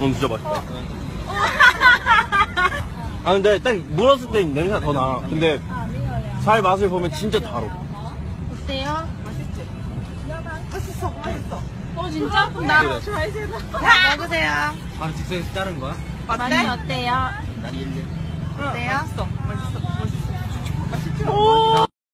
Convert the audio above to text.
음, 진짜 맛있다. 아, 근데 딱 물었을 때 냄새가 더 나. 근데 살 맛을 보면 진짜 다르고. 어때요? 맛있지? 맛있어, 맛있어. 어 진짜? 그럼 나 그래. 먹으세요. 바로 직선에서 자른 거야? 맛이 어때요? 난 1년. 어, 어때요? 맛있어,